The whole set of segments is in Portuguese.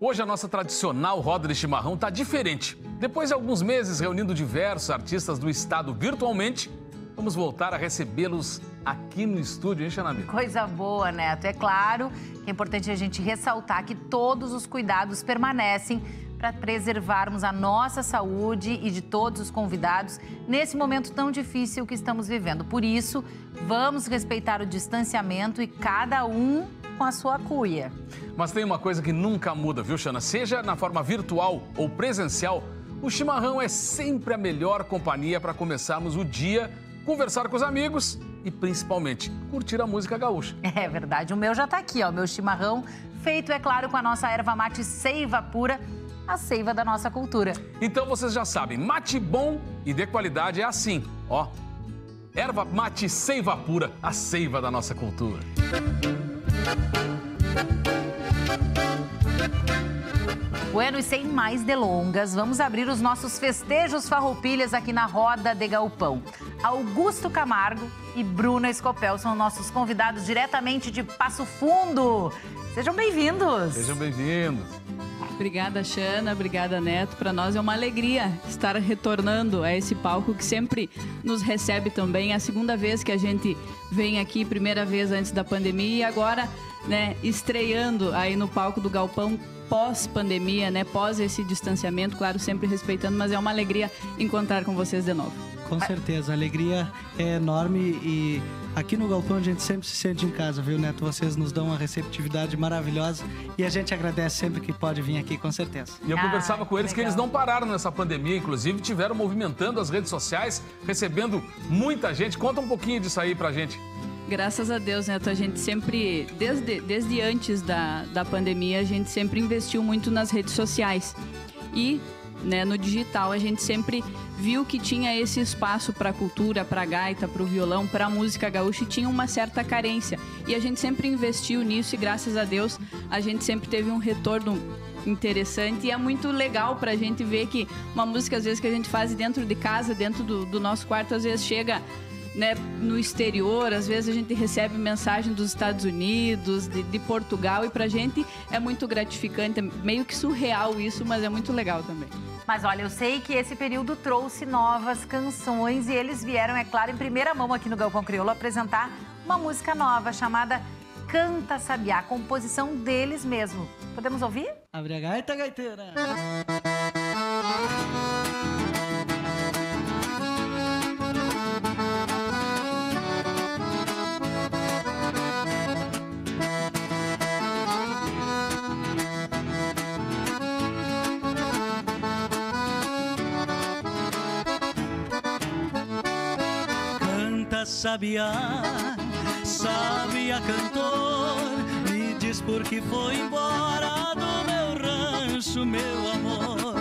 Hoje a nossa tradicional roda de chimarrão está diferente. Depois de alguns meses reunindo diversos artistas do estado virtualmente, vamos voltar a recebê-los aqui no estúdio, hein, Xanabi? Coisa boa, Neto. É claro que é importante a gente ressaltar que todos os cuidados permanecem para preservarmos a nossa saúde e de todos os convidados nesse momento tão difícil que estamos vivendo. Por isso, vamos respeitar o distanciamento e cada um com a sua cuia. Mas tem uma coisa que nunca muda, viu, Xana? Seja na forma virtual ou presencial, o chimarrão é sempre a melhor companhia para começarmos o dia, conversar com os amigos e principalmente curtir a música gaúcha. É verdade, o meu já está aqui, ó, meu chimarrão feito, é claro, com a nossa erva mate seiva pura a seiva da nossa cultura. Então vocês já sabem, mate bom e de qualidade é assim, ó. Erva mate seiva pura, a seiva da nossa cultura. Bueno, e sem mais delongas, vamos abrir os nossos festejos farroupilhas aqui na Roda de Galpão. Augusto Camargo e Bruna Escopel são nossos convidados diretamente de Passo Fundo. Sejam bem-vindos. Sejam bem-vindos. Obrigada, Xana. Obrigada, Neto. Para nós é uma alegria estar retornando a esse palco que sempre nos recebe também. É a segunda vez que a gente vem aqui, primeira vez antes da pandemia e agora, né, estreando aí no palco do Galpão pós-pandemia, né, pós esse distanciamento, claro, sempre respeitando, mas é uma alegria encontrar com vocês de novo. Com certeza, a alegria é enorme e aqui no Galpão a gente sempre se sente em casa, viu, Neto? Vocês nos dão uma receptividade maravilhosa e a gente agradece sempre que pode vir aqui, com certeza. E eu Ah, conversava com eles que eles não pararam nessa pandemia, inclusive tiveram movimentando as redes sociais, recebendo muita gente. Conta um pouquinho disso aí pra gente. Graças a Deus, Neto, a gente sempre, desde, desde antes da, da pandemia, a gente sempre investiu muito nas redes sociais. E né, no digital a gente sempre viu que tinha esse espaço para a cultura, para a gaita, para o violão, para a música gaúcha e tinha uma certa carência. E a gente sempre investiu nisso e graças a Deus a gente sempre teve um retorno interessante e é muito legal para a gente ver que uma música às vezes que a gente faz dentro de casa, dentro do, do nosso quarto, às vezes chega né, no exterior, às vezes a gente recebe mensagem dos Estados Unidos, de, de Portugal, e pra gente é muito gratificante, é meio que surreal isso, mas é muito legal também. Mas olha, eu sei que esse período trouxe novas canções e eles vieram, é claro, em primeira mão aqui no Galpão Crioulo apresentar uma música nova chamada Canta Sabiá, composição deles mesmo. Podemos ouvir? Abre a gaita, gaiteira! Sabiá, sabiá cantor, me diz por que foi embora do meu rancho, meu amor.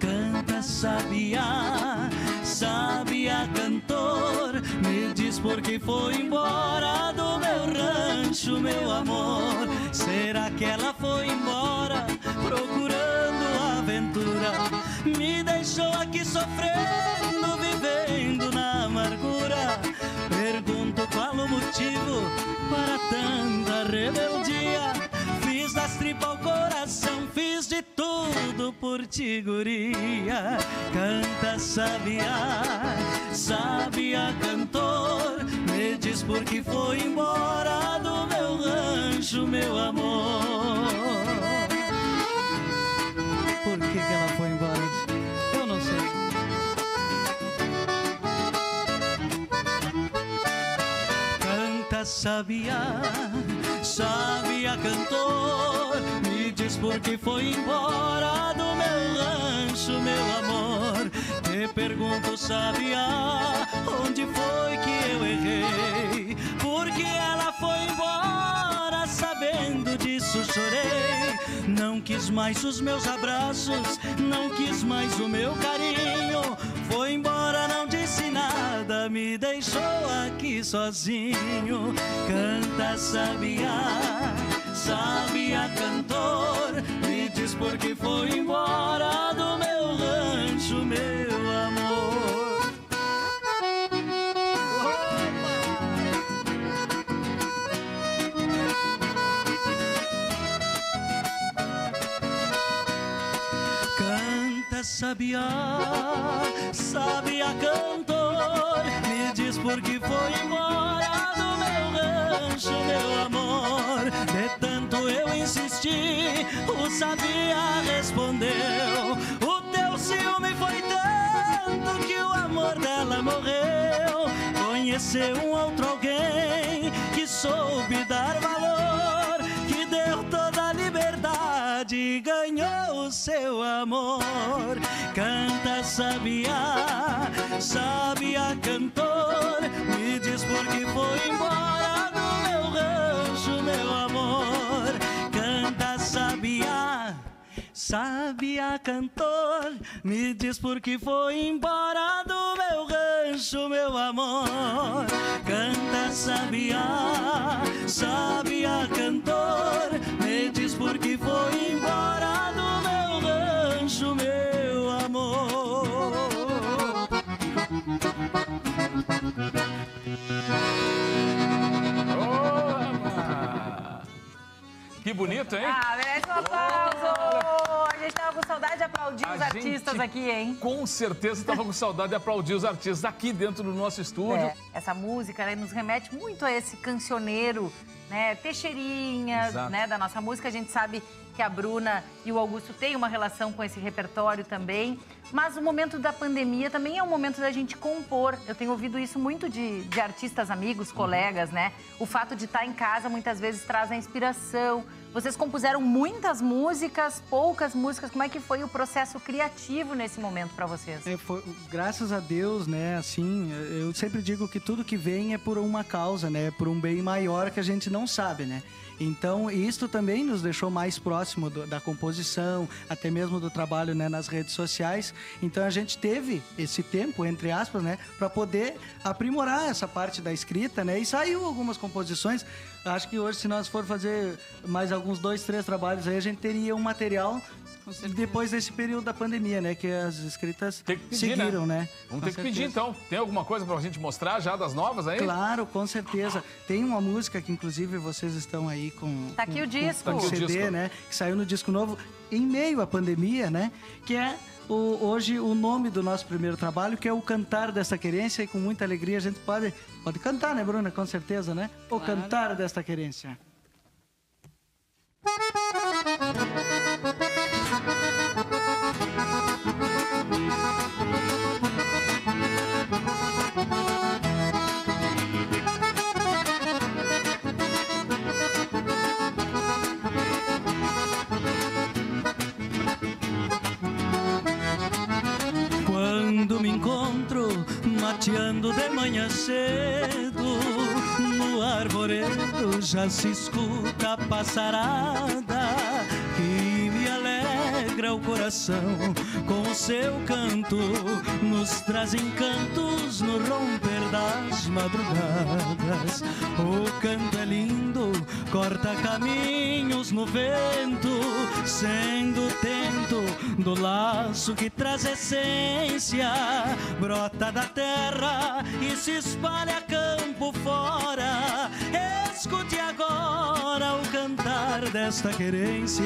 Canta sabiá, sabiá cantor, me diz por que foi embora do meu rancho, meu amor. Será que ela foi embora procurando aventura? Me deixou aqui sofrendo, rebeldia. Fiz das tripas ao coração, fiz de tudo por ti, guria. Canta sabiá, sabiá cantor. Me diz por que foi embora do meu rancho, meu amor. Por que, que ela foi embora? Eu não sei. Canta sabiá, sabiá cantor, me diz por que foi embora do meu rancho, meu amor. Te pergunto, sabiá, onde foi que eu errei? Porque ela Não quis mais os meus abraços, não quis mais o meu carinho. Foi embora, não disse nada, me deixou aqui sozinho. Canta sabiá, sabiá cantor, me diz por que foi embora sabiá, sabiá cantor, me diz por que foi embora do meu rancho, meu amor. De tanto eu insisti, o sabiá respondeu: O teu ciúme foi tanto que o amor dela morreu. Conheceu um outro alguém que soube dar valor, que deu toda a liberdade e ganhou o seu amor. Canta sabiá, sabiá cantor, me diz por que foi embora do meu rancho, meu amor. Canta sabiá, sabiá cantor, me diz por que foi embora do meu rancho, meu amor. Canta sabiá, sabiá Que bonito, hein? Ah, merece um aplauso! A gente tava com saudade de aplaudir A os artistas aqui, hein? Com certeza estava com saudade de aplaudir os artistas aqui dentro do nosso estúdio. É, essa música né, nos remete muito a esse cancioneiro, né? Teixeirinha, Exato. né? Da nossa música. A gente sabe que a Bruna e o Augusto têm uma relação com esse repertório também. Mas o momento da pandemia também é um momento da gente compor. Eu tenho ouvido isso muito de, de artistas amigos, colegas, né? O fato de estar em casa muitas vezes traz a inspiração. Vocês compuseram muitas músicas, poucas músicas. Como é que foi o processo criativo nesse momento para vocês? É, foi- graças a Deus, né, assim, eu sempre digo que tudo que vem é por uma causa, né, por um bem maior que a gente não sabe, né. Então, isto também nos deixou mais próximo do- da composição, até mesmo do trabalho, né, nas redes sociais. Então, a gente teve esse tempo, entre aspas, né, para poder aprimorar essa parte da escrita, né, e saiu algumas composições. Acho que hoje, se nós for fazer mais alguns dois, três trabalhos aí, a gente teria um material. Depois desse período da pandemia, né? Que as escritas Tem que pedir, seguiram, né? Vamos Com ter que pedir certeza. então. Tem alguma coisa pra gente mostrar já das novas aí? Claro, com certeza. Tem uma música que, inclusive, vocês estão aí com. Tá aqui com- o disco. Com, Tá aqui o CD, disco. né? Que saiu no disco novo em meio à pandemia, né? Que é o- hoje o nome do nosso primeiro trabalho, que é o Cantar desta Querência. E com muita alegria a gente pode, pode cantar, né, Bruna? Com certeza, né? O Claro. Cantar desta Querência. Manhã cedo, no arvoredo já se escuta a passarada que me alegra o coração com o seu canto, nos traz encantos no romper das madrugadas. O canto é lindo, corta caminhos no vento, sendo tento do laço que traz essência, brota da terra e se espalha campo fora. Escute agora o cantar desta querência,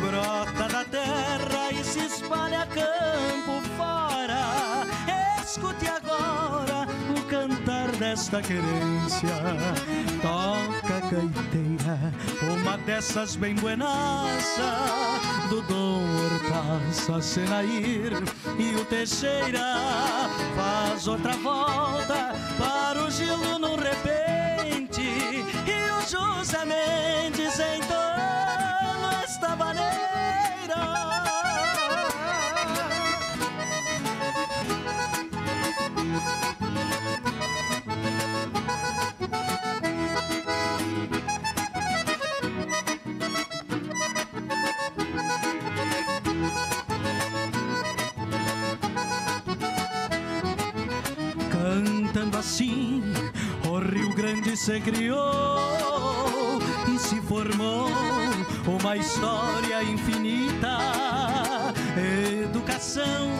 brota da terra e se espalha campo fora. Escute agora o cantar desta querência. Toca uma dessas bem buenaça, do Dom Hortaça, Senair e o Teixeira. Faz outra volta para o gelo no repente e o José Mendes entona assim, o Rio Grande se criou e se formou uma história infinita educação,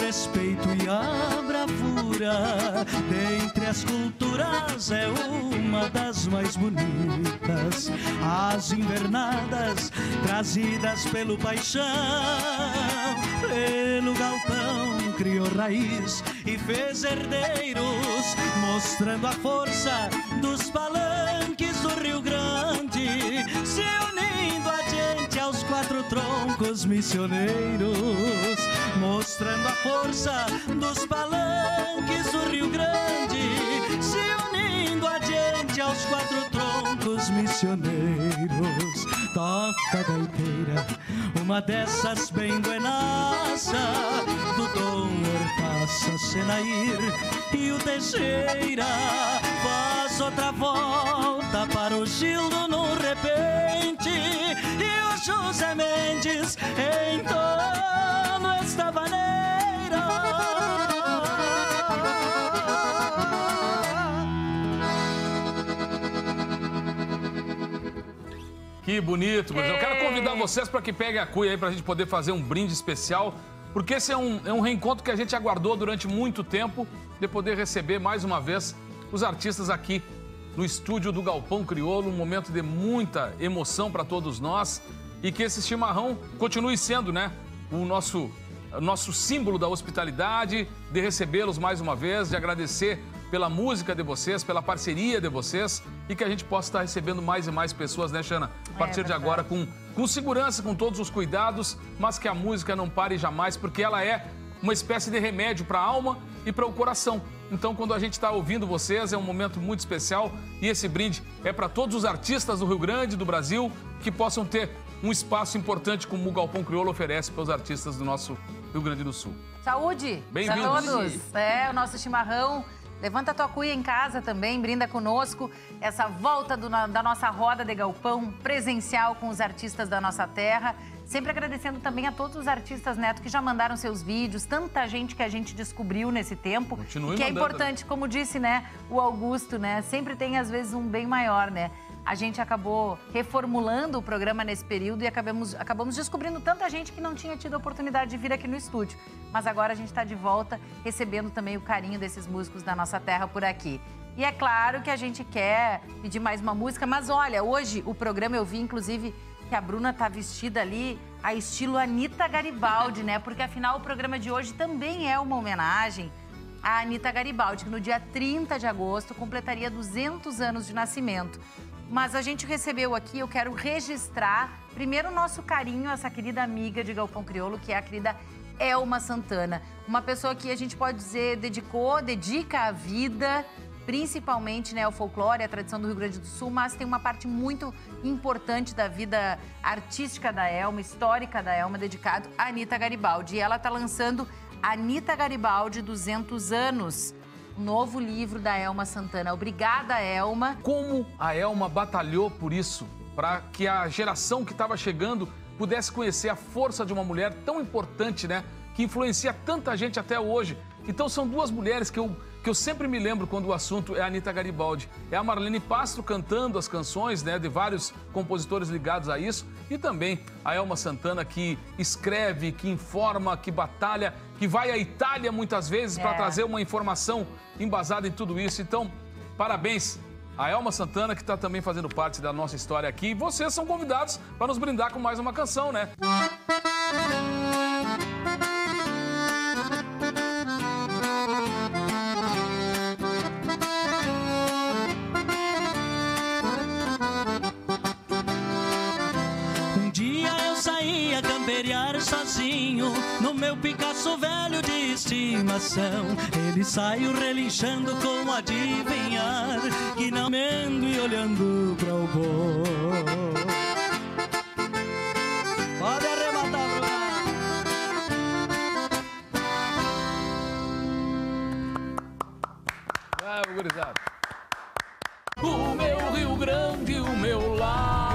respeito e a bravura. Dentre as culturas é uma das mais bonitas. As invernadas trazidas pelo paixão, pelo galpão criou raiz e fez herdeiros, mostrando a força dos palanques do Rio Grande, se unindo a gente aos quatro troncos missioneiros, mostrando a força dos palanques do Rio Grande, se unindo a gente aos quatro troncos missioneiros. Toca gaiteira, uma dessas bem buenaça, do Dom Hortaça Senair. E o Teixeira faz outra volta para o Gildo no repente. E o José Mendes entona Que bonito, mas eu quero convidar vocês para que peguem a cuia aí para a gente poder fazer um brinde especial, porque esse é um, é um reencontro que a gente aguardou durante muito tempo de poder receber mais uma vez os artistas aqui no estúdio do Galpão Crioulo, um momento de muita emoção para todos nós e que esse chimarrão continue sendo, né, o nosso nosso símbolo da hospitalidade, de recebê-los mais uma vez, de agradecer pela música de vocês, pela parceria de vocês e que a gente possa estar recebendo mais e mais pessoas, né, Xana? A partir é de agora, com, com segurança, com todos os cuidados, mas que a música não pare jamais, porque ela é uma espécie de remédio para a alma e para o coração. Então, quando a gente está ouvindo vocês, é um momento muito especial e esse brinde é para todos os artistas do Rio Grande, do Brasil, que possam ter um espaço importante como o Galpão Crioulo oferece para os artistas do nosso Rio Grande do Sul. Saúde! Bem-vindos! Todos! É, o nosso chimarrão Levanta a tua cuia em casa também, brinda conosco essa volta do, da nossa roda de galpão presencial com os artistas da nossa terra. Sempre agradecendo também a todos os artistas, Neto, que já mandaram seus vídeos, tanta gente que a gente descobriu nesse tempo. Continue que é mandando. importante, como disse, né, o Augusto, né? Sempre tem, às vezes, um bem maior, né? A gente acabou reformulando o programa nesse período e acabamos, acabamos descobrindo tanta gente que não tinha tido a oportunidade de vir aqui no estúdio. Mas agora a gente está de volta, recebendo também o carinho desses músicos da nossa terra por aqui. E é claro que a gente quer pedir mais uma música, mas olha, hoje o programa eu vi, inclusive, que a Bruna tá vestida ali a estilo Anitta Garibaldi, né? Porque afinal o programa de hoje também é uma homenagem à Anitta Garibaldi, que no dia 30 de agosto completaria 200 anos de nascimento. Mas a gente recebeu aqui, eu quero registrar primeiro o nosso carinho a essa querida amiga de Galpão Crioulo, que é a querida Elma Santana. Uma pessoa que a gente pode dizer dedicou, dedica a vida, principalmente né, ao folclore, à tradição do Rio Grande do Sul, mas tem uma parte muito importante da vida artística da Elma, histórica da Elma, dedicado a Anitta Garibaldi. E ela está lançando Anitta Garibaldi 200 anos novo livro da Elma Santana. Obrigada, Elma. Como a Elma batalhou por isso, para que a geração que estava chegando pudesse conhecer a força de uma mulher tão importante, né? Que influencia tanta gente até hoje. Então são duas mulheres que eu que eu sempre me lembro quando o assunto é a Anitta Garibaldi. É a Marlene Pastro cantando as canções né, de vários compositores ligados a isso e também a Elma Santana que escreve, que informa, que batalha, que vai à Itália muitas vezes é. para trazer uma informação embasada em tudo isso. Então, parabéns a Elma Santana, que está também fazendo parte da nossa história aqui. E vocês são convidados para nos brindar com mais uma canção, né? sozinho meu Picasso velho de estimação. Ele saiu relinchando com adivinhar, que não mendo e olhando para o bom. Pode arrematar, Bruna. Ah, gurizada. O meu Rio Grande, o meu lar